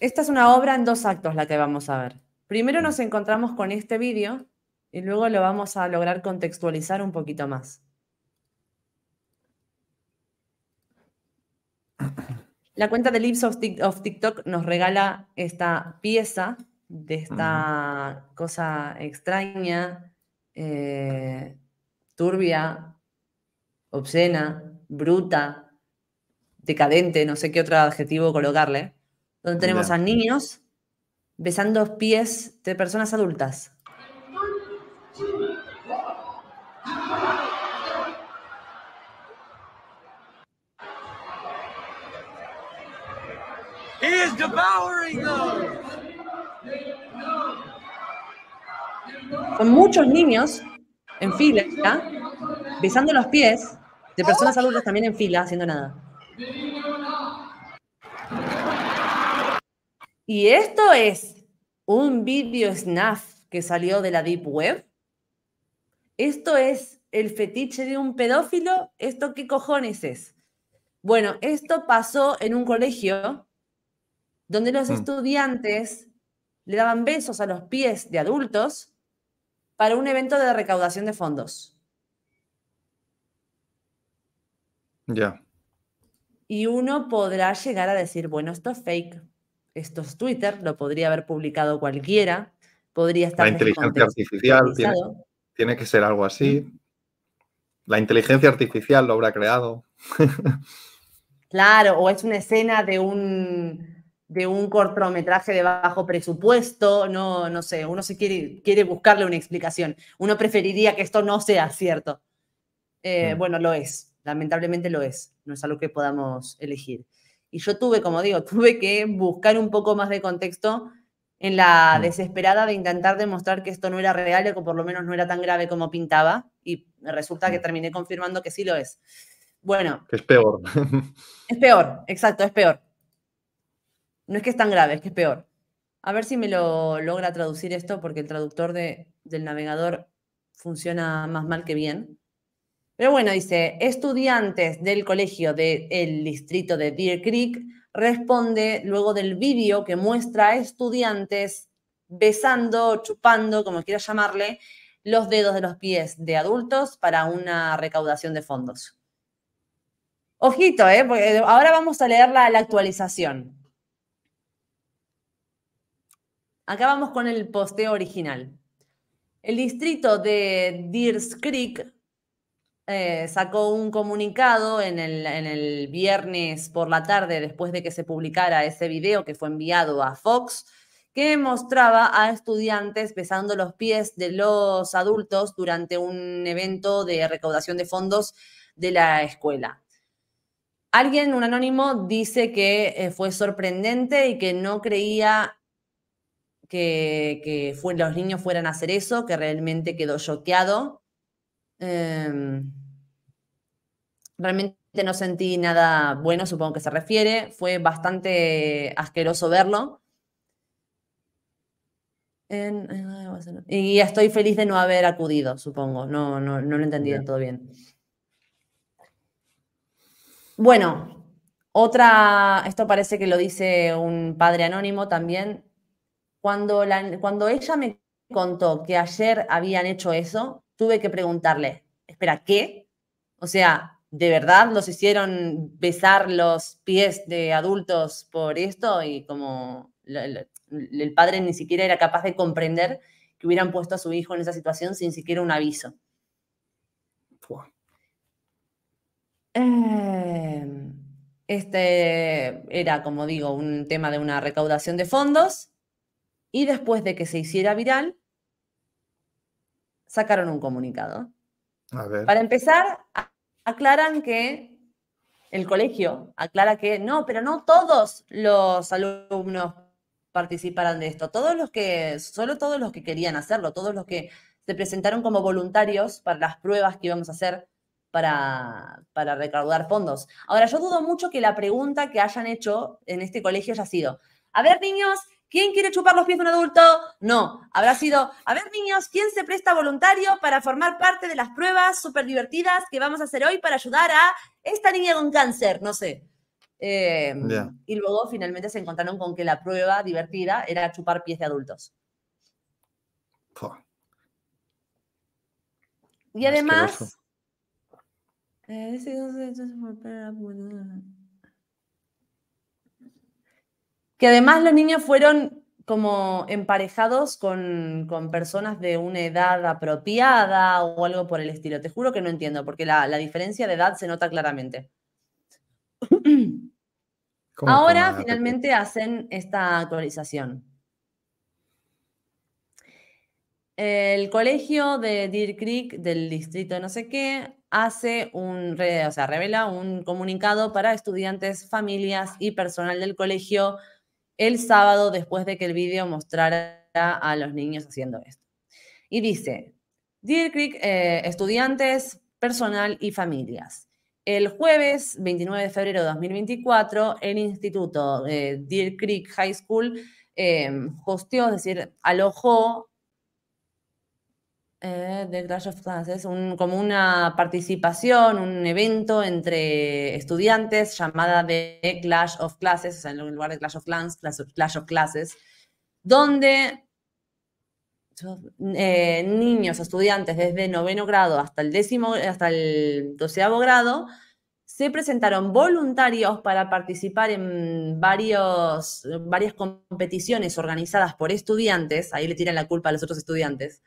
esta es una obra en dos actos la que vamos a ver. Primero nos encontramos con este vídeo y luego lo vamos a lograr contextualizar un poquito más. La cuenta de Lips of, TikTok nos regala esta pieza de esta cosa extraña, eh, turbia, obscena, bruta, decadente, no sé qué otro adjetivo colocarle, donde tenemos a niños besando pies de personas adultas. Son muchos niños en fila, besando los pies de personas adultas también en fila, haciendo nada. Y esto es un video snuff que salió de la Deep Web. Esto es el fetiche de un pedófilo. ¿Esto qué cojones es? Bueno, esto pasó en un colegio donde los mm. estudiantes le daban besos a los pies de adultos para un evento de recaudación de fondos. Ya. Y uno podrá llegar a decir, bueno, esto es fake, esto es Twitter, lo podría haber publicado cualquiera, podría estar... La inteligencia artificial tiene, tiene, que ser algo así. Mm. La inteligencia artificial lo habrá creado. claro, o es una escena de un de un cortometraje de bajo presupuesto, no, no sé, uno se quiere, quiere buscarle una explicación. Uno preferiría que esto no sea cierto. Eh, mm. Bueno, lo es, lamentablemente lo es, no es algo que podamos elegir. Y yo tuve, como digo, tuve que buscar un poco más de contexto en la mm. desesperada de intentar demostrar que esto no era real o que por lo menos no era tan grave como pintaba, y resulta que mm. terminé confirmando que sí lo es. Bueno. Que es peor. Es peor, exacto, es peor. No es que es tan grave, es que es peor. A ver si me lo logra traducir esto, porque el traductor de, del navegador funciona más mal que bien. Pero bueno, dice, estudiantes del colegio del distrito de Deer Creek responde luego del vídeo que muestra a estudiantes besando, chupando, como quiera llamarle, los dedos de los pies de adultos para una recaudación de fondos. Ojito, ¿eh? Porque ahora vamos a leer la actualización. Acá vamos con el posteo original. El distrito de Deers Creek eh, sacó un comunicado en el, viernes por la tarde, después de que se publicara ese video que fue enviado a Fox, que mostraba a estudiantes besando los pies de los adultos durante un evento de recaudación de fondos de la escuela. Alguien, un anónimo, dice que eh, fue sorprendente y que no creía que, los niños fueran a hacer eso, que realmente quedó choqueado. Em, realmente no sentí nada bueno, supongo que se refiere. Fue bastante asqueroso verlo. y estoy feliz de no haber acudido, supongo. No, no, no lo entendí del todo bien. Bueno, otra, esto parece que lo dice un padre anónimo también. Cuando, cuando ella me contó que ayer habían hecho eso, tuve que preguntarle, espera, ¿qué? O sea, ¿de verdad los hicieron besar los pies de adultos por esto? Y como el padre ni siquiera era capaz de comprender que hubieran puesto a su hijo en esa situación sin siquiera un aviso. Em, este era, como digo, un tema de una recaudación de fondos y después de que se hiciera viral, sacaron un comunicado. Para empezar, aclaran que el colegio aclara que no, pero no todos los alumnos participarán de esto. Todos los que, solo todos los que querían hacerlo, todos los que se presentaron como voluntarios para las pruebas que íbamos a hacer para, para recaudar fondos. Ahora, yo dudo mucho que la pregunta que hayan hecho en este colegio haya sido, a ver, niños, ¿Quién quiere chupar los pies de un adulto? No. Habrá sido, a ver niños, ¿quién se presta voluntario para formar parte de las pruebas súper divertidas que vamos a hacer hoy para ayudar a esta niña con cáncer? No sé. Em, y luego finalmente se encontraron con que la prueba divertida era chupar pies de adultos. Y además... Eh, que además los niños fueron como emparejados con, personas de una edad apropiada o algo por el estilo. Te juro que no entiendo, porque la, la diferencia de edad se nota claramente. Ahora finalmente hacen esta actualización. El colegio de Deer Creek del distrito de no sé qué hace un, o sea, revela un comunicado para estudiantes, familias y personal del colegio el sábado después de que el vídeo mostrara a los niños haciendo esto. Y dice, Deer Creek, eh, estudiantes, personal y familias. El jueves 29 de febrero de 2024, el instituto eh, Deer Creek High School eh, es decir, alojó eh, de Clash of Clans, un, como una participación, un evento entre estudiantes llamada de Clash of Classes, o sea, en lugar de Clash of Clans, Clash of, Classes, donde eh, niños, estudiantes desde noveno grado hasta el décimo, hasta el doceavo grado, se presentaron voluntarios para participar en varios, varias competiciones organizadas por estudiantes, ahí le tiran la culpa a los otros estudiantes,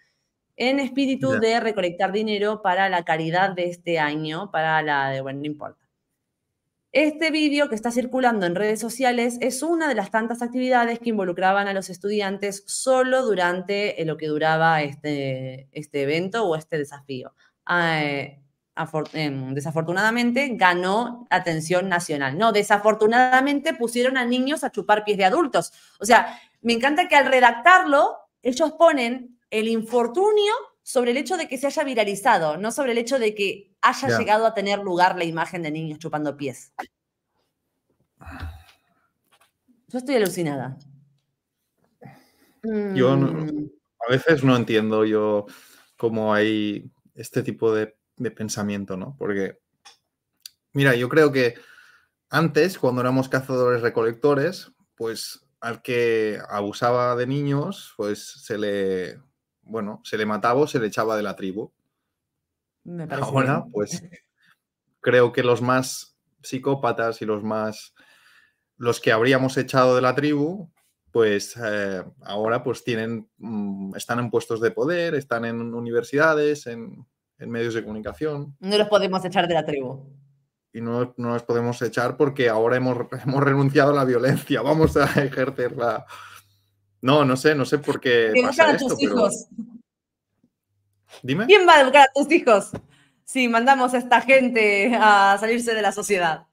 en espíritu de recolectar dinero para la caridad de este año, para la de, bueno, no importa. Este vídeo que está circulando en redes sociales es una de las tantas actividades que involucraban a los estudiantes solo durante lo que duraba este, este evento o este desafío. Ah, eh, em, desafortunadamente ganó atención nacional. No, desafortunadamente pusieron a niños a chupar pies de adultos. O sea, me encanta que al redactarlo, ellos ponen el infortunio sobre el hecho de que se haya viralizado, no sobre el hecho de que haya llegado a tener lugar la imagen de niños chupando pies. Yo estoy alucinada. Yo mm. a veces no entiendo yo cómo hay este tipo de, de pensamiento, ¿no? Porque, mira, yo creo que antes, cuando éramos cazadores recolectores, pues al que abusaba de niños, pues se le bueno, se le mataba o se le echaba de la tribu. Me Ahora, pues creo que los más psicópatas y los más, los que habríamos echado de la tribu, pues eh, ahora pues tienen, mm, están en puestos de poder, están en universidades, en, medios de comunicación. No los podemos echar de la tribu. Y no, no los podemos echar porque ahora hemos, hemos renunciado a la violencia, vamos a ejercerla no, no sé, no sé por qué. Pasa a tus hijos. Dime. ¿Quién va a educar a tus hijos si mandamos a esta gente a salirse de la sociedad?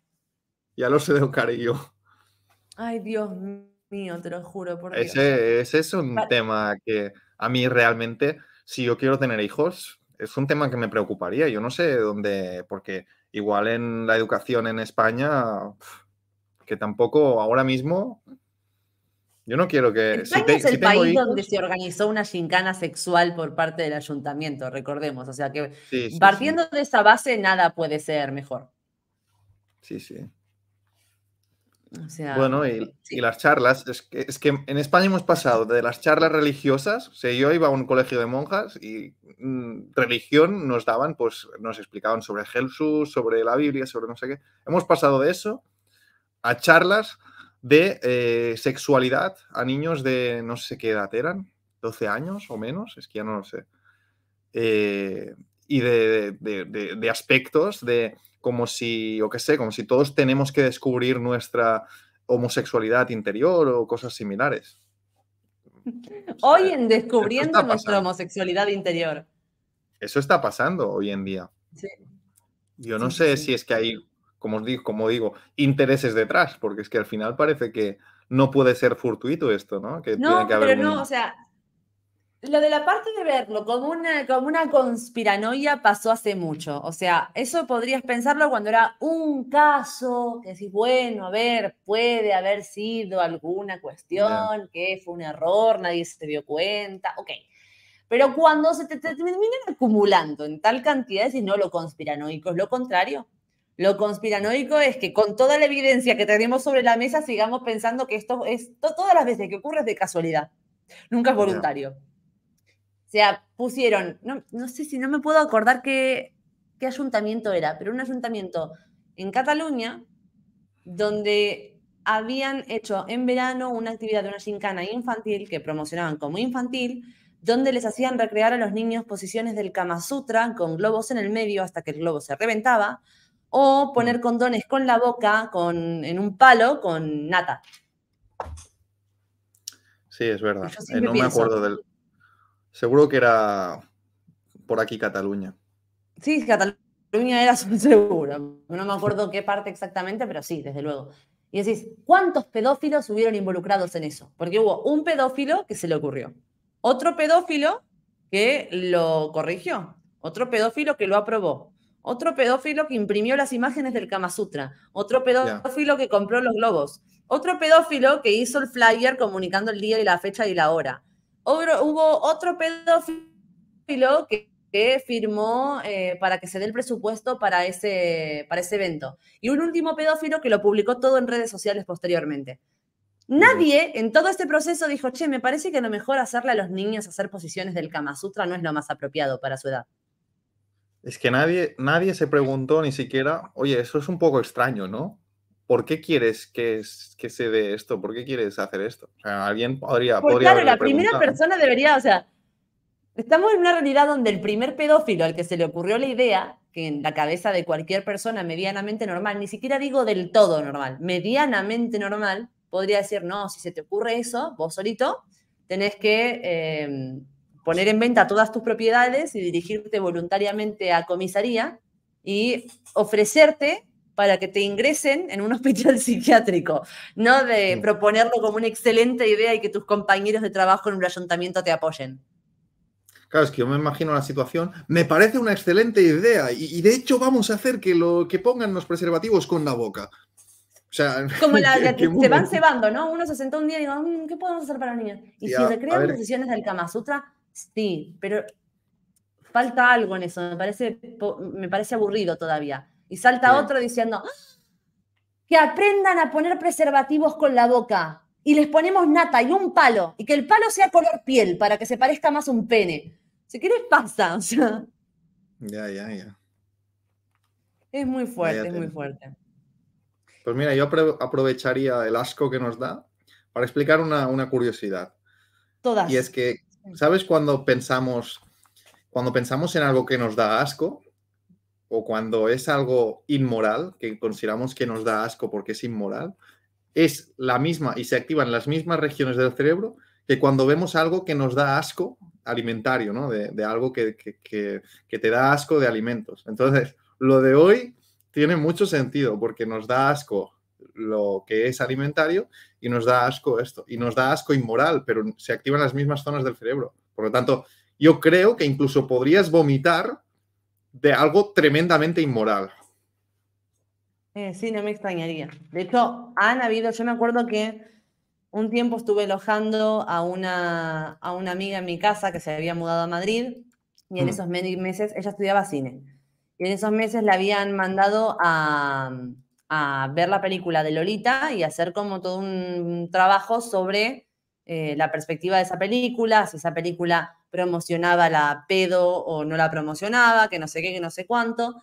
Ya lo sé de educar yo. Ay, Dios mío, te lo juro. Por ese, ese es un tema que a mí realmente, si yo quiero tener hijos, es un tema que me preocuparía. Yo no sé dónde, porque igual en la educación en España, que tampoco ahora mismo yo no quiero que. España es el país donde se organizó una gincana sexual por parte del ayuntamiento, recordemos. O sea que partiendo de esa base, nada puede ser mejor. Sí, sí. bueno, y, las charlas, es que, es que, en España hemos pasado de las charlas religiosas, o sea, yo iba a un colegio de monjas y mm, religión nos daban, pues nos explicaban sobre Jesús, sobre la Biblia, sobre no sé qué. Hemos pasado de eso a charlas de eh, sexualidad a niños de no sé qué edad eran, 12 años o menos, es que ya no lo sé. Eh, y de, aspectos de como si, o qué sé, como si todos tenemos que descubrir nuestra homosexualidad interior o cosas similares. Hoy en descubriendo nuestra homosexualidad interior. Eso está pasando hoy en día. Yo no sé si es que hay como digo, como digo, intereses detrás, porque es que al final parece que no puede ser fortuito esto, ¿no? Que no, pero no, o sea, lo de la parte de verlo como una, como una conspiranoia pasó hace mucho. O sea, eso podrías pensarlo cuando era un caso, que decís, bueno, a ver, puede haber sido alguna cuestión, que fue un error, nadie se dio cuenta, ok. Pero cuando se te, terminan acumulando en tal cantidad, decís, no, lo conspiranoico es lo contrario. Lo conspiranoico es que con toda la evidencia que tenemos sobre la mesa sigamos pensando que esto es todas las veces que ocurre es de casualidad, nunca es voluntario. O sea, pusieron, no, no, sé si no me puedo acordar qué, qué ayuntamiento era, pero un ayuntamiento en Cataluña donde habían hecho en verano una actividad de una gincana infantil que promocionaban como infantil, donde les hacían recrear a los niños posiciones del Kama Sutra con globos en el medio hasta que el globo se reventaba, o poner condones con la boca con, en un palo con nata. Sí, es verdad. Eh, no me acuerdo del. Seguro que era por aquí Cataluña. Sí, Cataluña era seguro. No me acuerdo qué parte exactamente, pero sí, desde luego. Y decís, ¿cuántos pedófilos hubieron involucrados en eso? Porque hubo un pedófilo que se le ocurrió, otro pedófilo que lo corrigió, otro pedófilo que lo aprobó, otro pedófilo que imprimió las imágenes del Kama Sutra, otro pedófilo que compró los globos, otro pedófilo que hizo el flyer comunicando el día y la fecha y la hora. Hubo otro pedófilo que, firmó eh, para que se dé el presupuesto para ese, para ese evento. Y un último pedófilo que lo publicó todo en redes sociales posteriormente. Nadie en todo este proceso dijo, che, me parece que lo mejor hacerle a los niños hacer posiciones del Kama Sutra no es lo más apropiado para su edad. Es que nadie, nadie se preguntó ni siquiera, oye, eso es un poco extraño, ¿no? ¿Por qué quieres que, que se dé esto? ¿Por qué quieres hacer esto? O sea, alguien podría... Pues claro, la primera persona debería, o sea, estamos en una realidad donde el primer pedófilo al que se le ocurrió la idea, que en la cabeza de cualquier persona medianamente normal, ni siquiera digo del todo normal, medianamente normal, podría decir, no, si se te ocurre eso, vos solito, tenés que... Eh, poner en venta todas tus propiedades y dirigirte voluntariamente a comisaría y ofrecerte para que te ingresen en un hospital psiquiátrico, no de proponerlo como una excelente idea y que tus compañeros de trabajo en un ayuntamiento te apoyen. Claro, es que yo me imagino la situación. Me parece una excelente idea y, de hecho vamos a hacer que, lo, que pongan los preservativos con la boca. O sea, como la, que se van cebando, ¿no? Uno se sentó un día y digo, mm, ¿qué podemos hacer para los niños? Y si recrean decisiones del Kama Sutra, Sí, pero falta algo en eso, me parece, me parece aburrido todavía. Y salta otro diciendo, ¡Ah! que aprendan a poner preservativos con la boca y les ponemos nata y un palo y que el palo sea color piel para que se parezca más a un pene. Si quieres pasa, o sea. Ya, ya, ya. Es muy fuerte, es muy fuerte. Pues mira, yo aprovecharía el asco que nos da para explicar una, una curiosidad. Todas. Y es que ¿Sabes cuando pensamos, cuando pensamos en algo que nos da asco o cuando es algo inmoral, que consideramos que nos da asco porque es inmoral, es la misma y se activan las mismas regiones del cerebro que cuando vemos algo que nos da asco alimentario, ¿no? De, algo que, que, te da asco de alimentos. Entonces, lo de hoy tiene mucho sentido porque nos da asco lo que es alimentario y nos da asco esto. Y nos da asco inmoral, pero se activan las mismas zonas del cerebro. Por lo tanto, yo creo que incluso podrías vomitar de algo tremendamente inmoral. Eh, sí, no me extrañaría. De hecho, han habido, yo me acuerdo que un tiempo estuve alojando a una, a una amiga en mi casa que se había mudado a Madrid y en mm. esos meses ella estudiaba cine. Y en esos meses le habían mandado a, a ver la película de Lolita y hacer como todo un trabajo sobre eh, la perspectiva de esa película, si esa película promocionaba la pedo o no la promocionaba, que no sé qué, que no sé cuánto.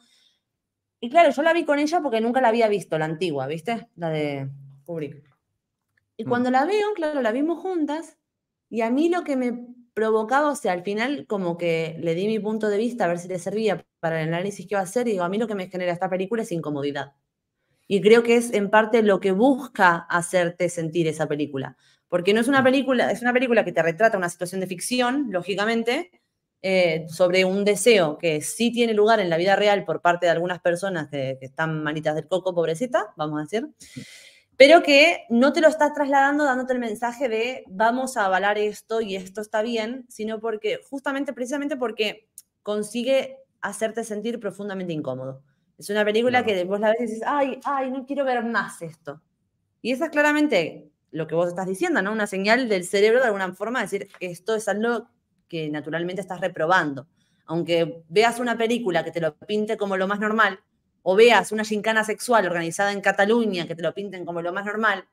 Y claro, yo la vi con ella porque nunca la había visto, la antigua, ¿viste? La de Kubrick. Y mm. cuando la veo, claro, la vimos juntas y a mí lo que me provocaba, o sea, al final como que le di mi punto de vista a ver si le servía para el análisis que iba a hacer y digo, a mí lo que me genera esta película es incomodidad. Y creo que es en parte lo que busca hacerte sentir esa película. Porque no es una mm. película, es una película que te retrata una situación de ficción, lógicamente, eh, sobre un deseo que sí tiene lugar en la vida real por parte de algunas personas que, están manitas del coco, pobrecita, vamos a decir, pero que no te lo estás trasladando dándote el mensaje de vamos a avalar esto y esto está bien, sino porque, justamente, precisamente porque consigue hacerte sentir profundamente incómodo. Es una película que vos la ves y dices, ay, ay, no quiero ver más esto. Y esa es claramente lo que vos estás diciendo, ¿no? Una señal del cerebro de alguna forma, decir, esto es algo que naturalmente estás reprobando. Aunque veas una película que te lo pinte como lo más normal, o veas una gincana sexual organizada en Cataluña, que te lo pinten como lo más normal,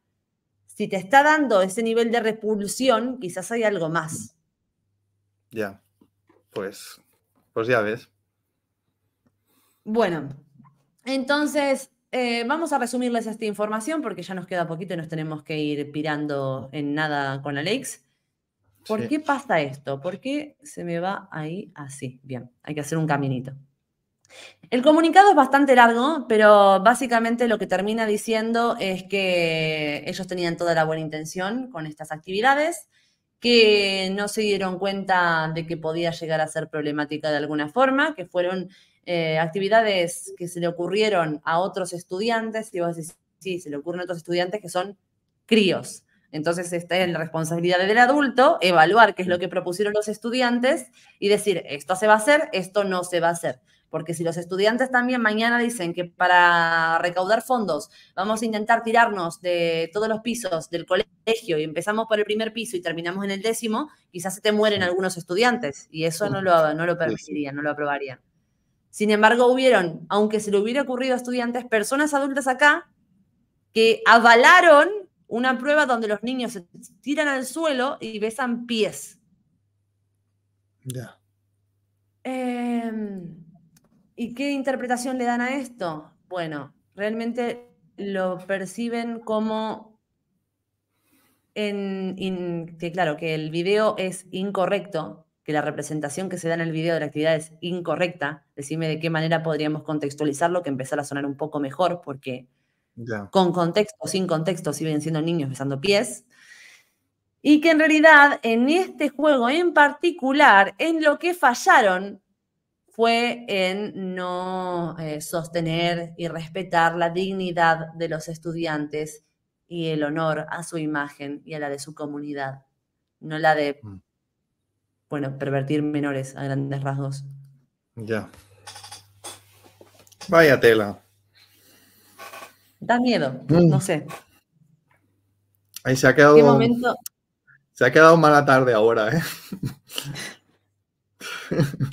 si te está dando ese nivel de repulsión, quizás hay algo más. Ya, pues, pues ya ves. Bueno, entonces eh, vamos a resumirles esta información porque ya nos queda poquito y nos tenemos que ir pirando en nada con Alex. ¿Por qué pasa esto? ¿Por qué se me va ahí así? Bien, hay que hacer un caminito. El comunicado es bastante largo, pero básicamente lo que termina diciendo es que ellos tenían toda la buena intención con estas actividades, que no se dieron cuenta de que podía llegar a ser problemática de alguna forma, que fueron eh, actividades que se le ocurrieron a otros estudiantes, y vos decís, sí, se le ocurren a otros estudiantes que son críos. Entonces está en la responsabilidad del adulto evaluar qué es lo que propusieron los estudiantes y decir, esto se va a hacer, esto no se va a hacer. Porque si los estudiantes también mañana dicen que para recaudar fondos vamos a intentar tirarnos de todos los pisos del colegio y empezamos por el primer piso y terminamos en el décimo, quizás se te mueren algunos estudiantes y eso no lo, no lo permitirían, no lo aprobarían. Sin embargo, hubieron, aunque se le hubiera ocurrido a estudiantes, personas adultas acá que avalaron una prueba donde los niños se tiran al suelo y besan pies. Ya. Em, ¿Y qué interpretación le dan a esto? Bueno, realmente lo perciben como en, que claro, que el video es incorrecto, que la representación que se da en el video de la actividad es incorrecta, decime de qué manera podríamos contextualizarlo, que empezar a sonar un poco mejor, porque con contexto o sin contexto siguen siendo niños besando pies. Y que en realidad en este juego en particular, en lo que fallaron fue en no eh, sostener y respetar la dignidad de los estudiantes y el honor a su imagen y a la de su comunidad, no la de mm bueno, pervertir menores a grandes rasgos. Ya. Vaya tela. Da miedo, mm. no sé. Ahí se ha quedado. ¿Qué momento? Se ha quedado mala tarde ahora, ¿eh?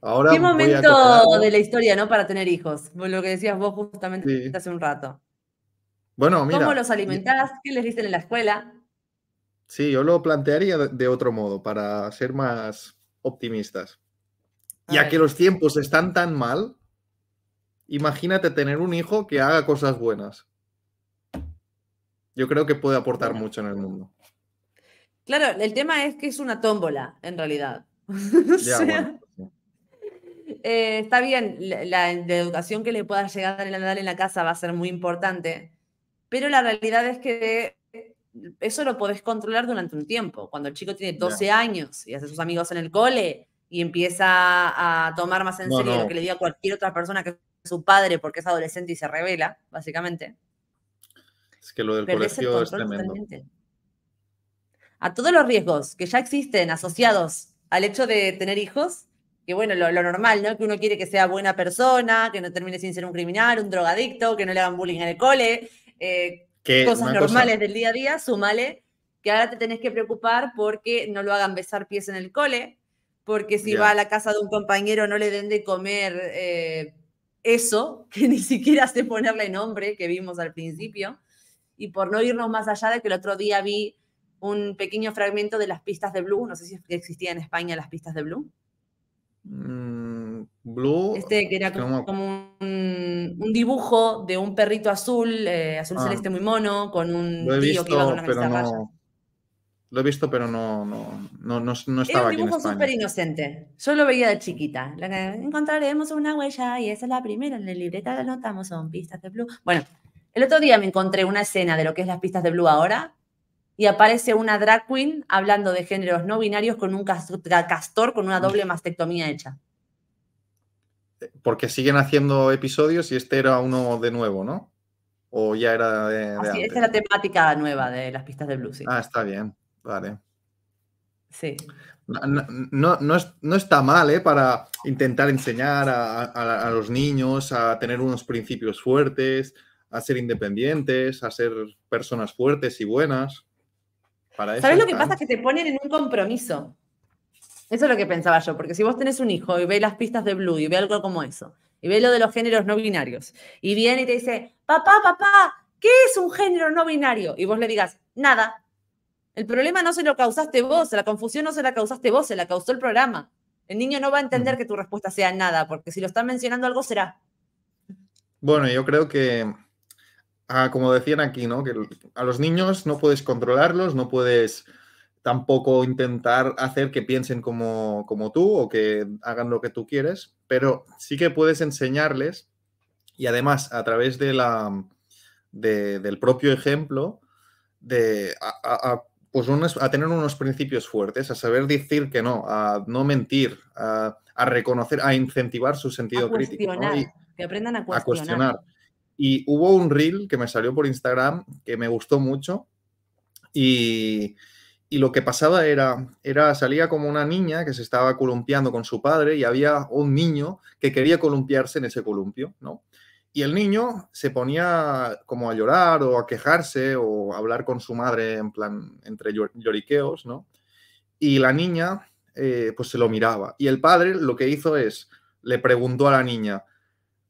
ahora ¿Qué momento de la historia, no? Para tener hijos. Lo que decías vos justamente hace un rato. Bueno, mira. ¿Cómo los alimentás? ¿Qué les dicen en la escuela? Sí, yo lo plantearía de otro modo, para ser más optimistas. Ya que los tiempos están tan mal, imagínate tener un hijo que haga cosas buenas. Yo creo que puede aportar mucho en el mundo. Claro, el tema es que es una tómbola, en realidad. Ya, eh, está bien, la, educación que le pueda llegar a dar en la casa va a ser muy importante, pero la realidad es que eso lo podés controlar durante un tiempo. Cuando el chico tiene 12 años y hace sus amigos en el cole y empieza a tomar más en serio lo que le diga cualquier otra persona que es su padre porque es adolescente y se revela, básicamente. Es que lo del colegio es tremendo. A todos los riesgos que ya existen asociados al hecho de tener hijos, que bueno, lo, normal, ¿no? Que uno quiere que sea buena persona, que no termine sin ser un criminal, un drogadicto, que no le hagan bullying en el cole, eh, cosas normales del día a día, sumale que ahora te tenés que preocupar porque no lo hagan besar pies en el cole, porque si va a la casa de un compañero no le den de comer eh, eso, que ni siquiera sé ponerle nombre, que vimos al principio, y por no irnos más allá de que el otro día vi un pequeño fragmento de las pistas de Blue, no sé si existía en España las pistas de Blue. Mm, Blue. Este que era como, un, dibujo de un perrito azul, eh, azul ah. celeste muy mono, con un tío que iba con una pero no, Lo he visto, pero no, no, no, no, estaba Era un dibujo súper inocente. Yo lo veía de chiquita. Encontraremos una huella y esa es la primera. En la libreta la anotamos, son pistas de Blue. Bueno, el otro día me encontré una escena de lo que es las pistas de Blue ahora y aparece una drag queen hablando de géneros no binarios con un castor con una doble mastectomía hecha. Porque siguen haciendo episodios y este era uno de nuevo, ¿no? O ya era de. Así, esta es la temática nueva de las pistas de blues. Ah, está bien, vale. Sí. No, está mal, ¿eh? Para intentar enseñar a los niños a tener unos principios fuertes, a ser independientes, a ser personas fuertes y buenas. ¿Sabes lo que pasa? Que te ponen en un compromiso. Eso es lo que pensaba yo, porque si vos tenés un hijo y ve las pistas de Blue y ve algo como eso, y ve lo de los géneros no binarios. Y viene y te dice, papá, papá, ¿qué es un género no binario? Y vos le digas, nada. El problema no se lo causaste vos, la confusión no se la causaste vos, se la causó el programa. El niño no va a entender que tu respuesta sea nada, porque si lo están mencionando algo será. Bueno, yo creo que, ah, como decían aquí, ¿no? Que a los niños no puedes controlarlos, no puedes tampoco intentar hacer que piensen como, como tú o que hagan lo que tú quieres, pero sí que puedes enseñarles y además a través de la, del propio ejemplo, de, a, pues a tener unos principios fuertes, a saber decir que no, a no mentir, a, reconocer, a incentivar su sentido crítico. que aprendan a cuestionar. a cuestionar. Y hubo un reel que me salió por Instagram que me gustó mucho y, y lo que pasaba era, era, salía como una niña que se estaba columpiando con su padre y había un niño que quería columpiarse en ese columpio, ¿no? Y el niño se ponía como a llorar o a quejarse o a hablar con su madre en plan entre lloriqueos, ¿no? Y la niña eh, pues se lo miraba. Y el padre lo que hizo es, le preguntó a la niña,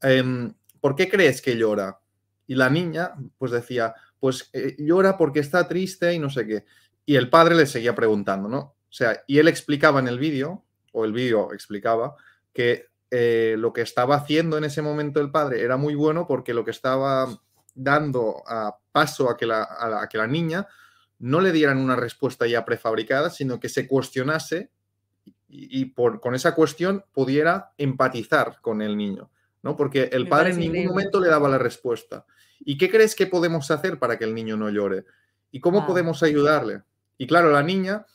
em, ¿por qué crees que llora? Y la niña pues decía, pues eh, llora porque está triste y no sé qué. Y el padre le seguía preguntando, ¿no? O sea, y él explicaba en el vídeo, o el vídeo explicaba, que eh, lo que estaba haciendo en ese momento el padre era muy bueno porque lo que estaba dando a paso a que la, que la niña no le dieran una respuesta ya prefabricada, sino que se cuestionase y, por, con esa cuestión pudiera empatizar con el niño, ¿no? Porque el padre en ningún momento le daba la respuesta. ¿Y qué crees que podemos hacer para que el niño no llore? ¿Y cómo podemos ayudarle? Y claro, la niña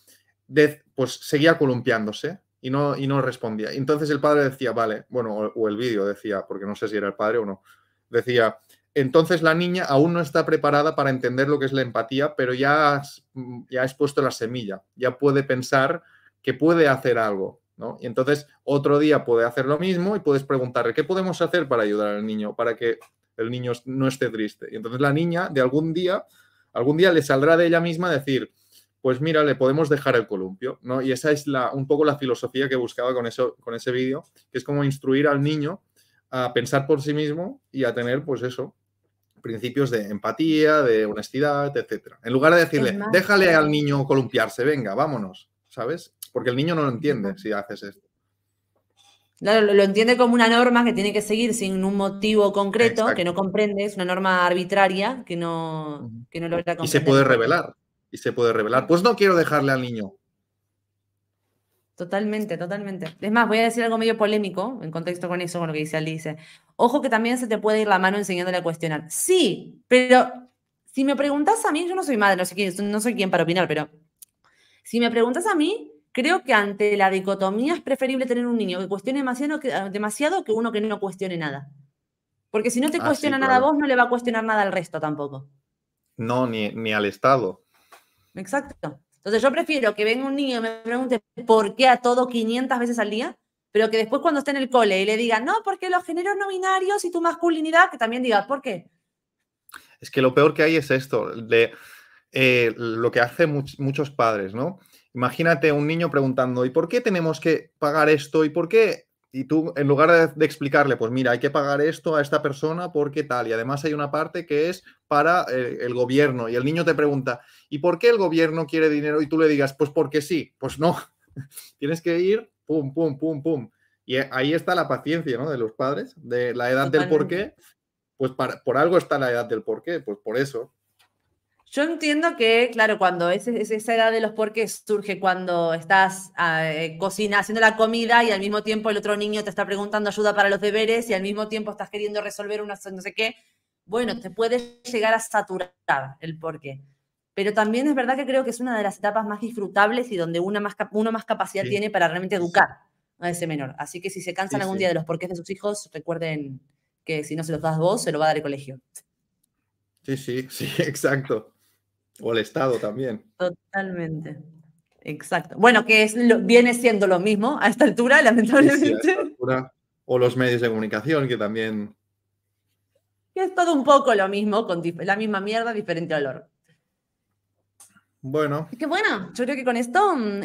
pues seguía columpiándose y no, y no respondía. Entonces el padre decía, vale, bueno, o, el vídeo decía, porque no sé si era el padre o no, decía, entonces la niña aún no está preparada para entender lo que es la empatía, pero ya has, ya has puesto la semilla, ya puede pensar que puede hacer algo, ¿no? Y entonces otro día puede hacer lo mismo y puedes preguntarle, ¿qué podemos hacer para ayudar al niño, para que el niño no esté triste? Y entonces la niña de algún día, algún día le saldrá de ella misma decir, pues mira, le podemos dejar el columpio, ¿no? Y esa es la, un poco la filosofía que buscaba con, eso, con ese vídeo, que es como instruir al niño a pensar por sí mismo y a tener, pues eso, principios de empatía, de honestidad, etcétera. En lugar de decirle, déjale al niño columpiarse, venga, vámonos, ¿sabes? Porque el niño no lo entiende si haces esto. Claro, lo, entiende como una norma que tiene que seguir sin un motivo concreto, que no comprende, es una norma arbitraria que no, que no logra comprender. Y se puede revelar y se puede revelar. Pues no quiero dejarle al niño. Totalmente, totalmente. Es más, voy a decir algo medio polémico en contexto con eso, con lo que dice Alice. Ojo que también se te puede ir la mano enseñándole a cuestionar. Sí, pero si me preguntas a mí, yo no soy madre, no, sé quién, no soy quien para opinar, pero si me preguntas a mí, creo que ante la dicotomía es preferible tener un niño que cuestione demasiado que, demasiado que uno que no cuestione nada. Porque si no te ah, cuestiona nada a vos, no le va a cuestionar nada al resto tampoco. No, ni, ni al Estado. Exacto. Entonces yo prefiero que venga un niño y me pregunte por qué a todo 500 veces al día, pero que después cuando esté en el cole y le diga, no, porque los géneros no binarios y tu masculinidad, que también diga, ¿por qué? Es que lo peor que hay es esto, de eh, lo que hacen muchos padres, ¿no? Imagínate un niño preguntando, ¿y por qué tenemos que pagar esto? ¿Y por qué y tú, en lugar de, explicarle, pues mira, hay que pagar esto a esta persona porque tal, y además hay una parte que es para eh, el gobierno, y el niño te pregunta, ¿y por qué el gobierno quiere dinero? Y tú le digas, pues porque sí, pues no, tienes que ir, pum, pum, pum, pum. Y ahí está la paciencia, ¿no? De los padres, de la edad del por qué, pues por algo está la edad del por qué, pues por eso. Yo entiendo que, claro, cuando es, esa edad de los porqués surge cuando estás ah, eh, cocinando, haciendo la comida y al mismo tiempo el otro niño te está preguntando ayuda para los deberes y al mismo tiempo estás queriendo resolver una no sé qué. Bueno, te puede llegar a saturar el porqué. Pero también es verdad que creo que es una de las etapas más disfrutables y donde uno más, uno más capacidad tiene para realmente educar a ese menor. Así que si se cansan algún día de los porqués de sus hijos, recuerden que si no se los das vos, se lo va a dar el colegio. Sí, sí, sí, exacto. O el Estado también. Totalmente. Exacto. Bueno, que es, viene siendo lo mismo a esta altura, lamentablemente. o los medios de comunicación, que también. Que es todo un poco lo mismo, con la misma mierda, diferente olor. Bueno. Qué bueno, yo creo que con esto mm,